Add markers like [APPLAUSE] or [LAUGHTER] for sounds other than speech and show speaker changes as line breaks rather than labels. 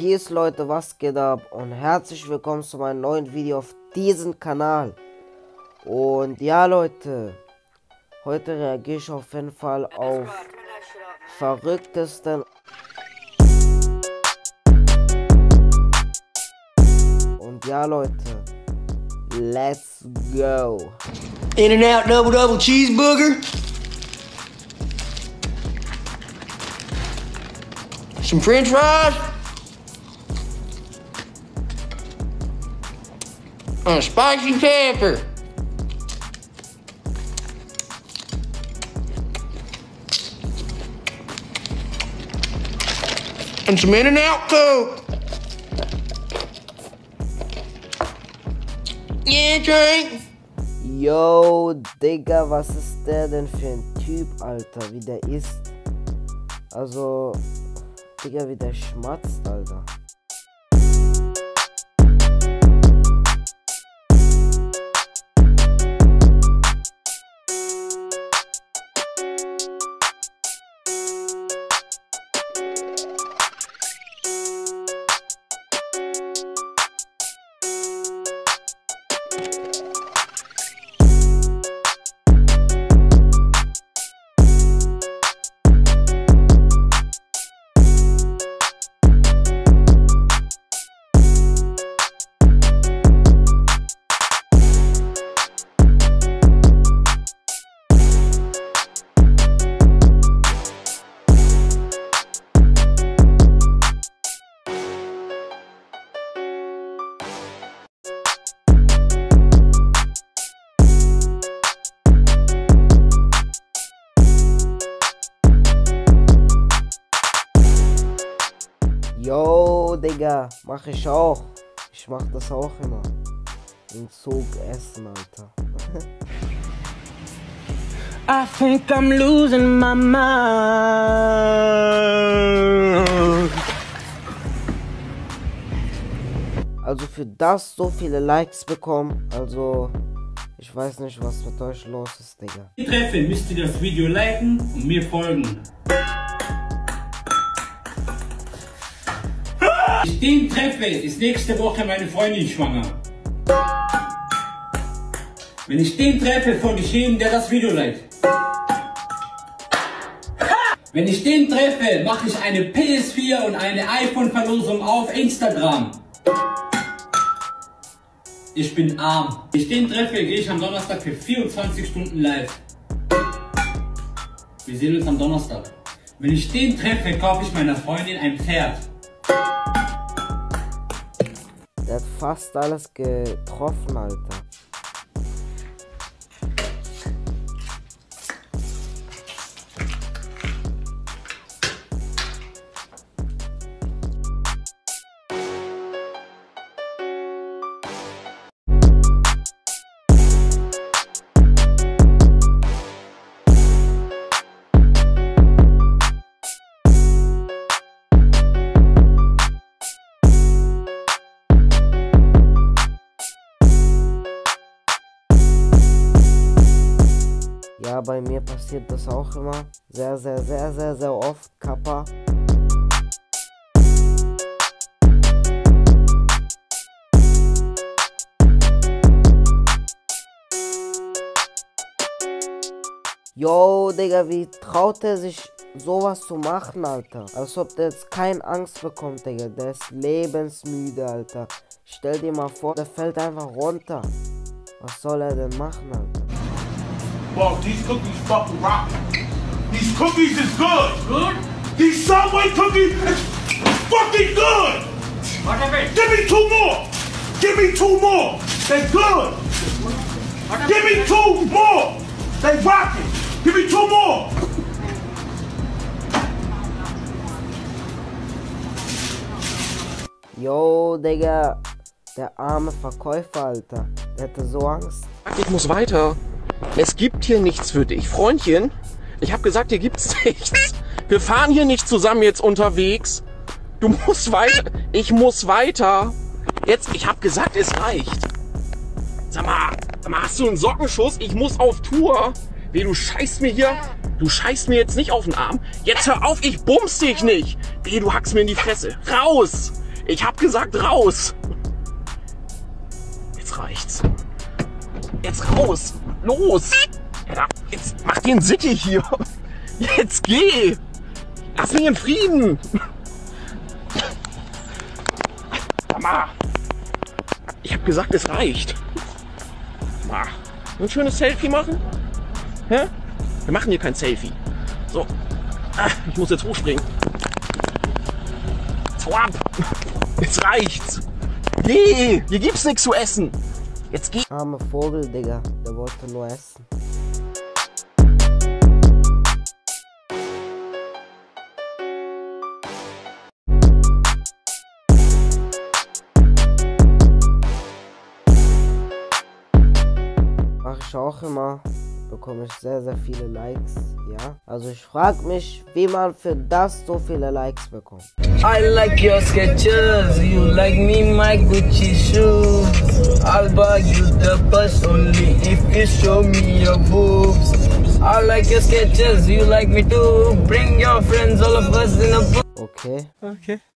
Peace Leute, was geht ab und herzlich willkommen zu meinem neuen Video auf diesem Kanal. Und ja Leute, heute reagiere ich auf jeden Fall auf verrücktesten und ja Leute, let's go.
In and out double double cheeseburger. Some french fries. And spicy pepper. And some in and out coke. Yeah, drink.
Yo, Digga, was ist der denn für ein Typ, Alter, wie der ist? Also, Digga, wie der schmatzt, Alter. Yo, Digga, mach ich auch. Ich mach das auch immer. Im Zug essen, Alter. [LAUGHS]
I think I'm losing my mind.
Also für das so viele Likes bekommen. Also, ich weiß nicht, was mit euch los ist, Digga.
Wenn ihr treffen, müsst ihr das Video liken und mir folgen. Ich den treffe, ist nächste Woche meine Freundin schwanger. Wenn ich den treffe, folge ich jedem, der das Video liked. Wenn ich den treffe, mache ich eine PS4 und eine iPhone-Verlosung auf Instagram. Ich bin arm. Wenn ich den treffe, gehe ich am Donnerstag für 24 Stunden live. Wir sehen uns am Donnerstag. Wenn ich den treffe, kaufe ich meiner Freundin ein Pferd.
Der hat fast alles getroffen, Alter. Ja, bei mir passiert das auch immer. Sehr, sehr, sehr, sehr, sehr oft. Kappa. Yo, Digga, wie traut er sich sowas zu machen, Alter? Als ob der jetzt keine Angst bekommt, Digga. Der ist lebensmüde, Alter. Stell dir mal vor, der fällt einfach runter. Was soll er denn machen, Alter?
Well, these cookies fucking rock. These cookies is good. Good? These Subway cookies is fucking good. Give me two more. Give me two more. They good. Give me two more. They rocking. Give me two more.
Yo, Digga. Der arme Verkäufer, Alter. Der hatte so Angst.
Ich muss weiter. Es gibt hier nichts für dich. Freundchen, ich habe gesagt, hier gibt's [LAUGHS] nichts. Wir fahren hier nicht zusammen jetzt unterwegs. Du musst weiter. Ich muss weiter. Jetzt, ich habe gesagt, es reicht. Sag mal, sag mal, hast du einen Sockenschuss? Ich muss auf Tour. Weh, du scheißt mir hier. Du scheißt mir jetzt nicht auf den Arm. Jetzt hör auf, ich bums dich nicht. Weh, du hackst mir in die Fresse. Raus! Ich hab gesagt raus. Jetzt reicht's. Jetzt raus. Los. Jetzt mach dir einen Sitti hier. [LAUGHS] Jetzt geh. Lass mich in Frieden. Mama. Ich hab gesagt, es reicht. Mama. Ein schönes Selfie machen? Hä? Wir machen hier kein Selfie. So. Ah, ich muss jetzt hochspringen. Hau ab. Jetzt reicht's. Geh. Hier gibt's nichts zu essen. Jetzt geh.
Arme Vogel, Digga. Der wollte nur essen. Mache ich auch immer. Bekomme ich sehr, sehr viele Likes. Ja. Also ich frage mich, wie man für das so viele Likes bekommt.
I like your sketches, you like me, my Gucci shoes. I'll buy you the bus only if you show me your boobs. I like your sketches, you like me too. Bring your friends, all of us in a book.
Okay.
Okay.